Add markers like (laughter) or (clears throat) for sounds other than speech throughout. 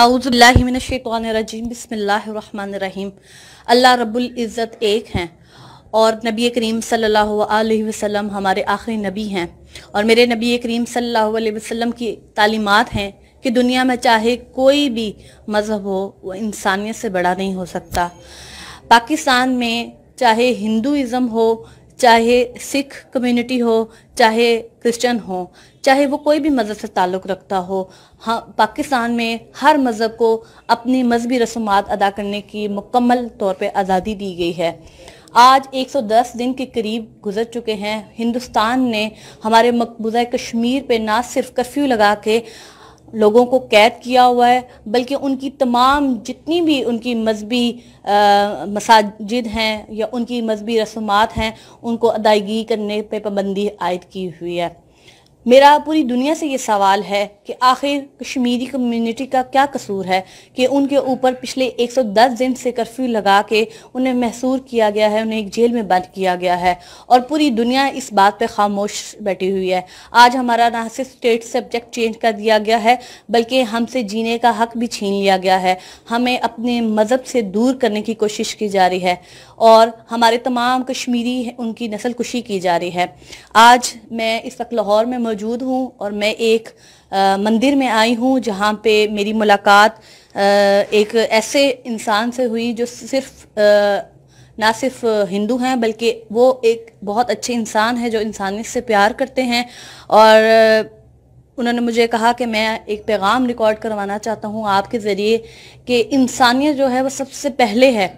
اعوذ اللہ من الشیطان الرجیم، بسم اللہ الرحمن الرحیم۔ اللہ رب العزت ایک ہیں اور نبی کریم صلی اللہ علیہ وسلم ہمارے آخری نبی ہیں۔ اور میرے نبی کریم صلی اللہ علیہ وسلم کی تعلیمات ہیں کہ دنیا میں چاہے کوئی بھی مذہب ہو، وہ انسانیت سے بڑا نہیں ہو سکتا۔ پاکستان میں چاہے ہندوازم ہو چاہے سکھ کمیونٹی ہو، چاہے کرسچن ہو، چاہے وہ کوئی بھی مذہب سے تعلق رکھتا ہو ہاں پاکستان میں ہر مذہب کو اپنی مذہبی رسومات ادا کرنے کی مکمل طور پہ آزادی دی گئی ہے۔ آج ایک سو دس دن کے قریب گزر چکے ہیں۔ ہندوستان نے ہمارے مقبوضہ کشمیر پہ نہ صرف کرفیو لگا کے لوگوں کو قید کیا ہوا ہے، بلکہ ان کی تمام جتنی بھی ان کی مذہبی مساجد ہیں یا ان کی مذہبی رسومات ہیں، ان کو ادائیگی کرنے پہ پابندی عائد کی ہوئی ہے۔ میرا پوری دنیا سے یہ سوال ہے کہ آخر کشمیری کمیونٹی کا کیا قصور ہے کہ ان کے اوپر پچھلے ایک سو دس دن سے کرفیو لگا کے انہیں محصور کیا گیا ہے، انہیں ایک جیل میں بند کیا گیا ہے۔ اور پوری دنیا اس بات پہ خاموش بیٹھی ہوئی ہے۔ آج ہمارا نہ صرف اسٹیٹ سبجیکٹ چینج کر دیا گیا ہے، بلکہ ہم سے جینے کا حق بھی چھین لیا گیا ہے۔ ہمیں اپنے مذہب سے دور کرنے کی کوشش کی جا رہی ہے۔ اور ہمارے تمام کشمیری ان کی نسل کشی کی جا رہی ہے۔ آج میں اس وقت لاہور میں موجود ہوں اور میں ایک مندر میں آئی ہوں جہاں پہ میری ملاقات ایک ایسے انسان سے ہوئی جو صرف نہ صرف ہندو ہیں بلکہ وہ ایک بہت اچھے انسان ہیں جو انسانیت سے پیار کرتے ہیں اور انہوں نے مجھے کہا کہ میں ایک پیغام ریکارڈ کروانا چاہتا ہوں آپ کے ذریعے کہ انسانیت جو ہے وہ سب سے پہلے ہے،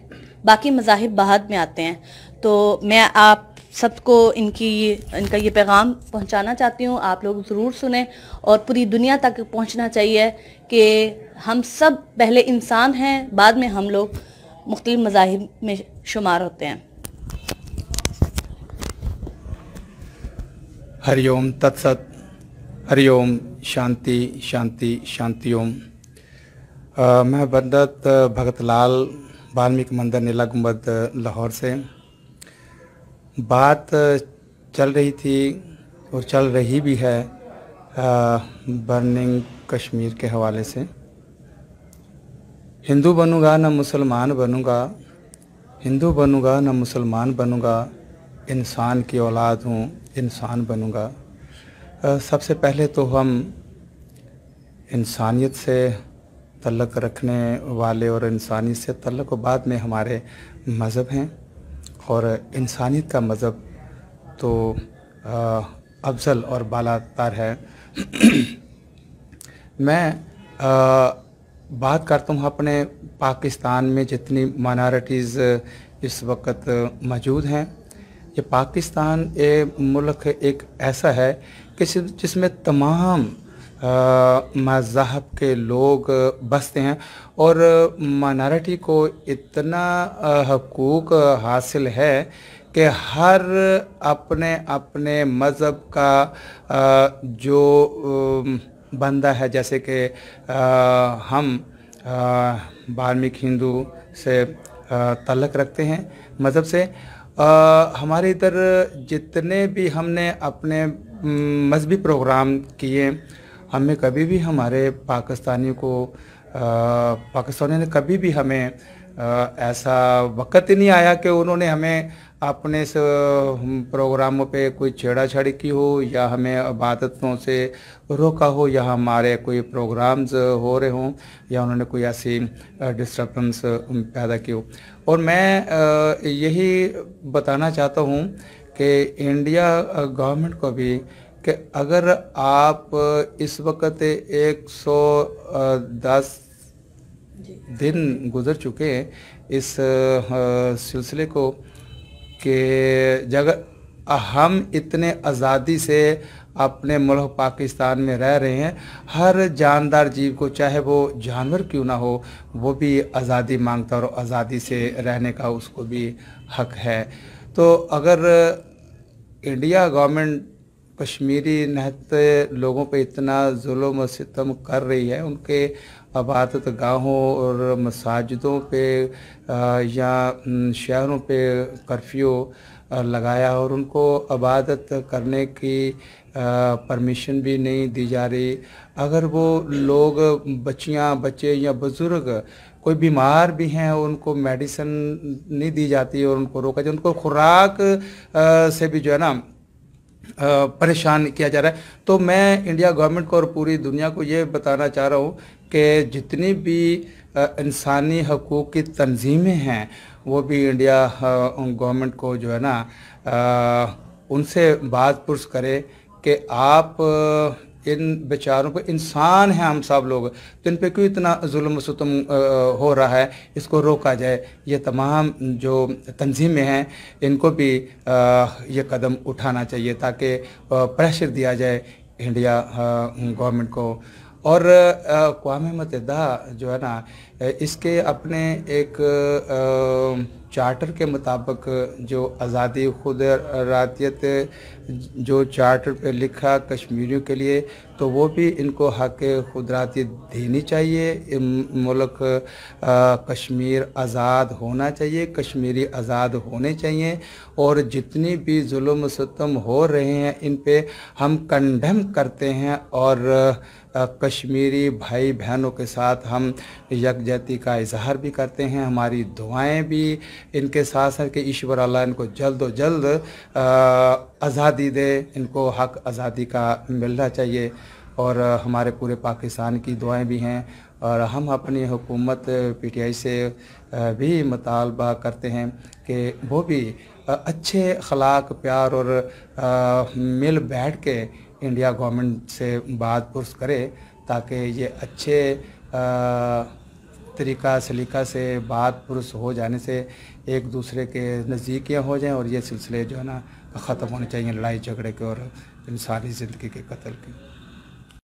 باقی مذاہب بعد میں آتے ہیں۔ تو میں آپ سب کو ان کی ان کا یہ پیغام پہنچانا چاہتی ہوں، آپ لوگ ضرور سنیں اور پوری دنیا تک پہنچنا چاہیے کہ ہم سب پہلے انسان ہیں، بعد میں ہم لوگ مختلف مذاہب میں شمار ہوتے ہیں۔ ہری تت تتست ہری شانتی شانتی شانتی اوم میں بندت بھگت لال بالمیک مندر، نیلا گنبد، لاہور سے۔ بات چل رہی تھی اور چل رہی بھی ہے برننگ کشمیر کے حوالے سے۔ ہندو بنوں گا، نہ مسلمان بنوں گا۔ ہندو بنوں گا، نہ مسلمان بنوں گا۔ انسان کی اولاد ہوں، انسان بنوں گا۔ سب سے پہلے تو ہم انسانیت سے تعلق رکھنے والے اور انسانیت سے تعلق و بعد میں ہمارے مذہب ہیں۔ اور انسانیت کا مذہب تو افضل اور بالاتار ہے۔ (clears throat) میں بات کرتا ہوں اپنے پاکستان میں جتنی مائنارٹیز اس وقت موجود ہیں۔ یہ پاکستان ملک ایک ایسا ہے کہ جس میں تمام مذہب کے لوگ بستے ہیں اور مائنارٹی کو اتنا حقوق حاصل ہے کہ ہر اپنے اپنے مذہب کا جو بندہ ہے، جیسے کہ ہم بارمک ہندو سے تعلق رکھتے ہیں مذہب سے ہمارے ادھر جتنے بھی ہم نے اپنے مذہبی پروگرام کیے ہمیں کبھی بھی ہمارے پاکستانی کو پاکستانیوں نے کبھی بھی ہمیں ایسا وقت ہی نہیں آیا کہ انہوں نے ہمیں اپنے اس پروگراموں پہ کوئی چھیڑا چھاڑی کی ہو یا ہمیں عبادتوں سے روکا ہو یا ہمارے کوئی پروگرامز ہو رہے ہوں یا انہوں نے کوئی ایسی ڈسٹربنس پیدا کی ہو۔ اور میں یہی بتانا چاہتا ہوں کہ انڈیا گورنمنٹ کو بھی کہ اگر آپ اس وقت ایک سو دس جی۔ دن گزر چکے ہیں اس سلسلے کو کہ جگہ ہم اتنے آزادی سے اپنے ملک پاکستان میں رہ رہے ہیں ہر جاندار جیو کو چاہے وہ جانور کیوں نہ ہو وہ بھی آزادی مانگتا اور آزادی سے رہنے کا اس کو بھی حق ہے۔ تو اگر انڈیا گورنمنٹ کشمیری نہت لوگوں پہ اتنا ظلم و ستم کر رہی ہے۔ ان کے عبادت گاہوں اور مساجدوں پہ یا شہروں پہ کرفیو لگایا اور ان کو عبادت کرنے کی پرمیشن بھی نہیں دی جا رہی۔ اگر وہ لوگ، بچیاں، بچے یا بزرگ کوئی بیمار بھی ہیں، ان کو میڈیسن نہیں دی جاتی اور ان کو روکا جائے ان کو خوراک سے بھی جو ہے نا پریشان کیا جا رہا ہے۔ تو میں انڈیا گورنمنٹ کو اور پوری دنیا کو یہ بتانا چاہ رہا ہوں کہ جتنی بھی انسانی حقوق کی تنظیمیں ہیں، وہ بھی انڈیا گورنمنٹ کو جو ہے نا ان سے بات پرس کرے کہ آپ ان بیچاروں پہ انسان ہیں ہم سب لوگ تو ان پہ کیوں اتنا ظلم و ستم ہو رہا ہے، اس کو روکا جائے۔ یہ تمام جو تنظیمیں ہیں، ان کو بھی یہ قدم اٹھانا چاہیے تاکہ پریشر دیا جائے انڈیا گورنمنٹ کو۔ اور اقوام متحدہ جو ہے نا، اس کے اپنے ایک چارٹر کے مطابق جو آزادی خود راتیت جو چارٹر پہ لکھا کشمیریوں کے لیے، تو وہ بھی ان کو حق خود راتیت دینی چاہیے۔ ملک کشمیر آزاد ہونا چاہیے، کشمیری آزاد ہونے چاہیے۔ اور جتنی بھی ظلم و ستم ہو رہے ہیں، ان پہ ہم کنڈم کرتے ہیں۔ اور کشمیری بھائی بہنوں کے ساتھ ہم یکجہتی کا اظہار بھی کرتے ہیں۔ ہماری دعائیں بھی ان کے ساتھ ساتھ کہ ایشور اللہ ان کو جلد و جلد آزادی دے، ان کو حق آزادی کا ملنا چاہیے۔ اور ہمارے پورے پاکستان کی دعائیں بھی ہیں۔ اور ہم اپنی حکومت، پی ٹی آئی سے بھی مطالبہ کرتے ہیں کہ وہ بھی اچھے خلاق پیار اور مل بیٹھ کے انڈیا گورنمنٹ سے بات پرس کرے تاکہ یہ اچھے طریقہ سلیقہ سے بات پرس ہو جانے سے ایک دوسرے کے نزدیکیاں ہو جائیں اور یہ سلسلے جو ہے نا، ختم ہونے چاہیے لڑائی جھگڑے کے اور انسانی زندگی کے قتل کے۔